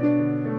Música